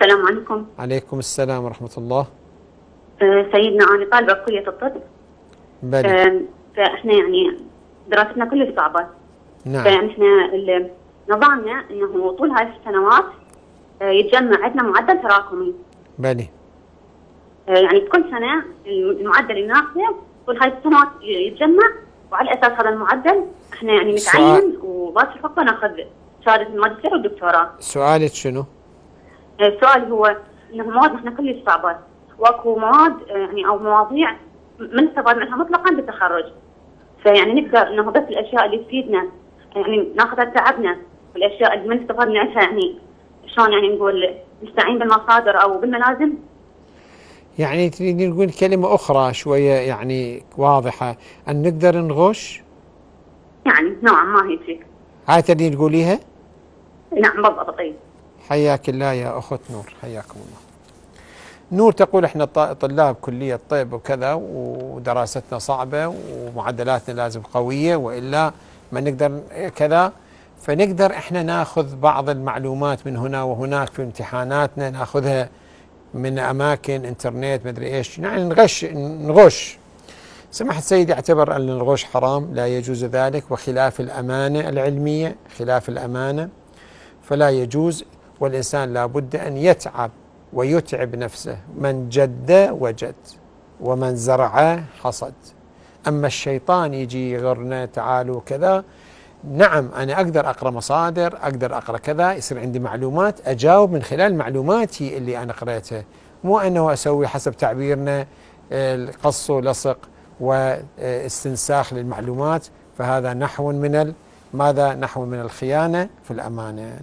السلام عليكم. عليكم السلام ورحمة الله. آه، سيدنا أنا طالبة بكلية الطب. بلي آه، فإحنا يعني دراستنا كلها صعبة. نعم. فيعني إحنا نظامنا إنه طول هاي السنوات آه، يتجمع عندنا معدل تراكمي. بلي يعني كل سنة المعدل ناخذه طول هاي السنوات يتجمع وعلى أساس هذا المعدل إحنا يعني. نتعين وباقي الفقه ناخذ شهادة الماجستير والدكتوراه. سؤالك شنو؟ السؤال هو إنه مواد إحنا كل صعبة. وأكو مواد آه، يعني أو مواضيع ما نستفاد منها مطلقا بالتخرج. فيعني نقدر إنه بس الأشياء اللي تفيدنا يعني ناخذها تعبنا والاشياء اللي ما نستفاد منها يعني شلون يعني نقول نستعين بالمصادر أو بالملازم؟ يعني تريدين نقول كلمة أخرى شوية يعني واضحة. أن نقدر نغش؟ يعني نوعا ما هيك. هاي تريدين تقوليها؟ نعم بالضبط حياك الله يا أخت نور حياكم الله. نور تقول إحنا طلاب كلية طب وكذا ودراستنا صعبة ومعدلاتنا لازم قوية وإلا ما نقدر كذا. فنقدر إحنا ناخذ بعض المعلومات من هنا وهناك في امتحاناتنا ناخذها من أماكن إنترنت مدري إيش. يعني نغش نغش. سماحة السيد يعتبر أن الغش حرام لا يجوز ذلك وخلاف الأمانة العلمية خلاف الأمانة فلا يجوز. والإنسان لا بد أن يتعب ويتعب نفسه. من جد وجد ومن زرع حصد. أما الشيطان يجي يغرنا تعالوا كذا. نعم أنا أقدر أقرأ مصادر أقدر أقرأ كذا يصير عندي معلومات. أجاوب من خلال معلوماتي اللي أنا قرأتها مو أنه أسوي حسب تعبيرنا آه، قص ولصق واستنساخ للمعلومات. فهذا نحو من ماذا؟ نحو من الخيانة في الأمانة.